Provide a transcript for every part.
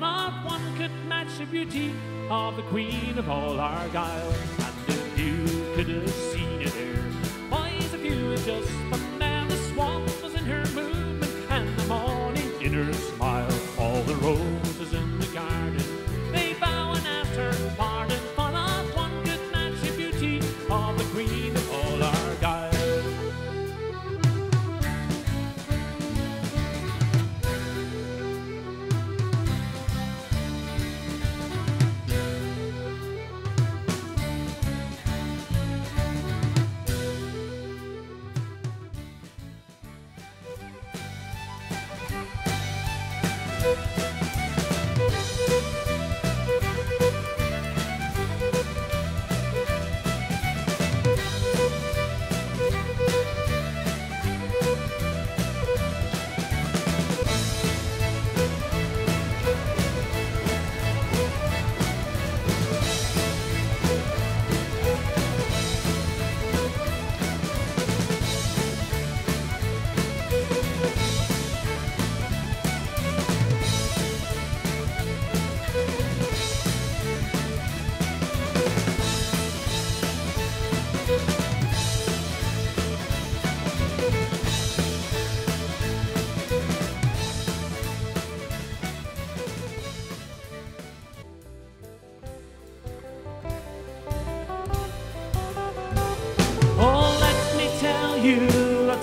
one could match the beauty of the queen of all Argyll. And if you could have seen it there, boys, if you had just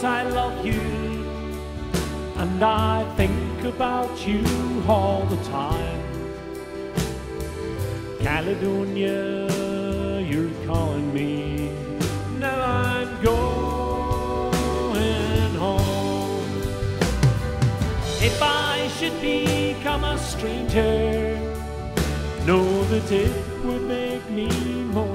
that I love you, and I think about you all the time. Caledonia, you're calling me. Now I'm going home. If I should become a stranger, know that it would make me more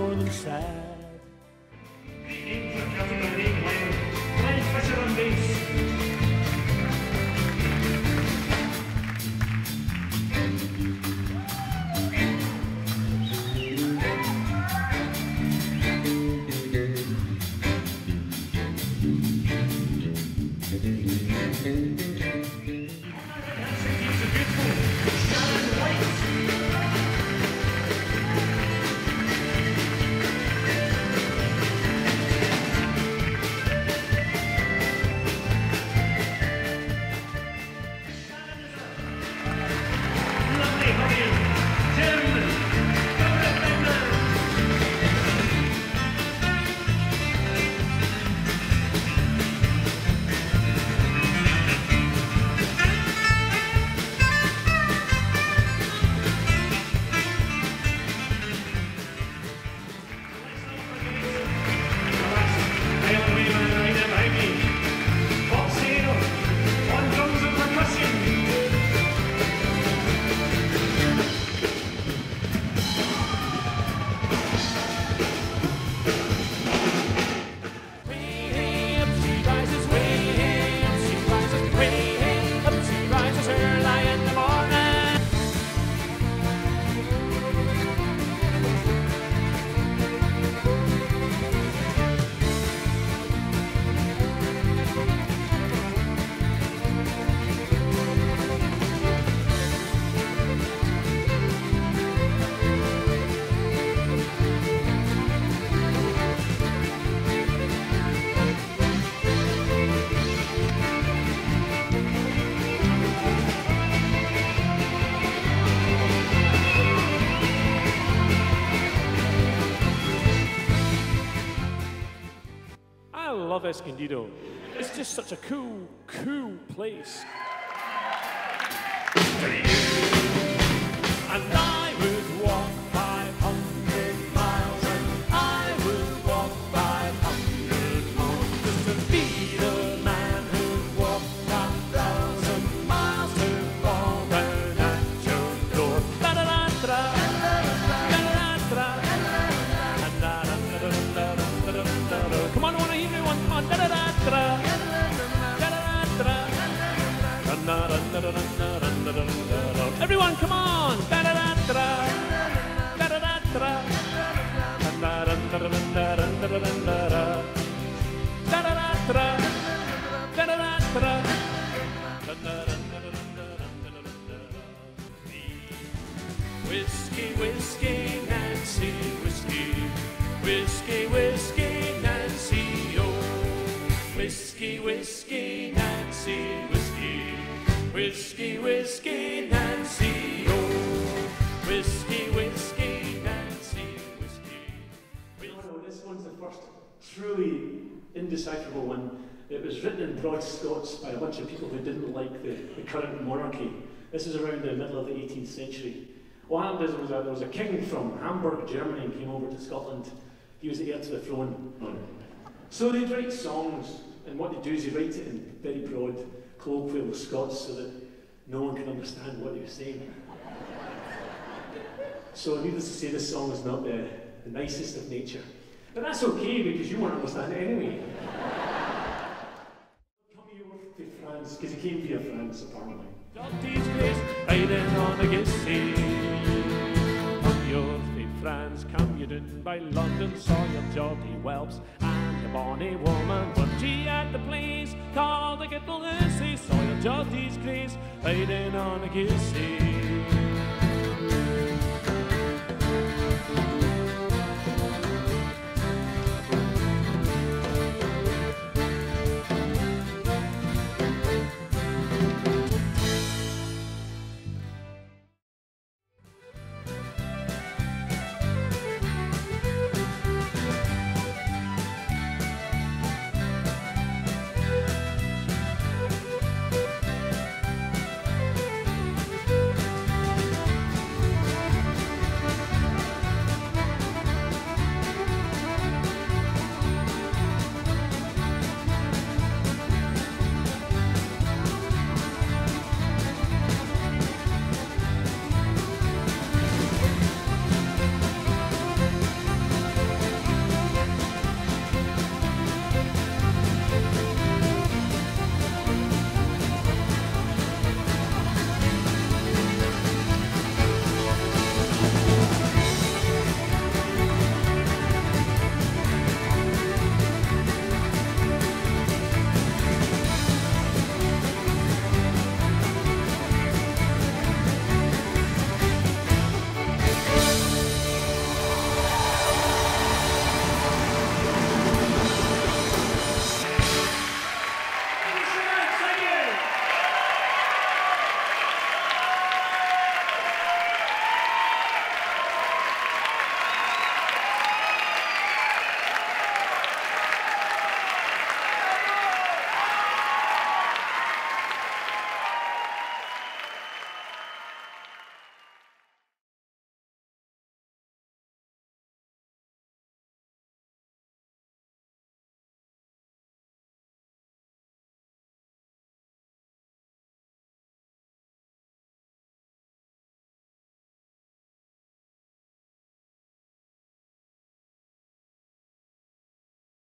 Escondido. It's just such a cool, cool place. on, come on. Whiskey, whiskey, Nancy, whiskey, whiskey, whiskey, Nancy, oh, whiskey, whiskey, Nancy, whiskey, whiskey, whiskey. First truly indecipherable one. It was written in broad Scots by a bunch of people who didn't like the, the current monarchy. This is around the middle of the 18th century. What happened is there was, a, there was a king from Hamburg, Germany, came over to Scotland. He was the heir to the throne. So they'd write songs, and what they do is they write it in very broad, colloquial Scots so that no one can understand what he was saying. So needless to say, this song is not the, the nicest of nature. But that's okay because you won't understand it anyway. Come here to France, because he came via France apparently. Come you to France, come you by London, saw your Geordie whelps and a bonny woman. But she at the place called the Kittle Lissy, saw your Geordie's grace, riding on a gissy.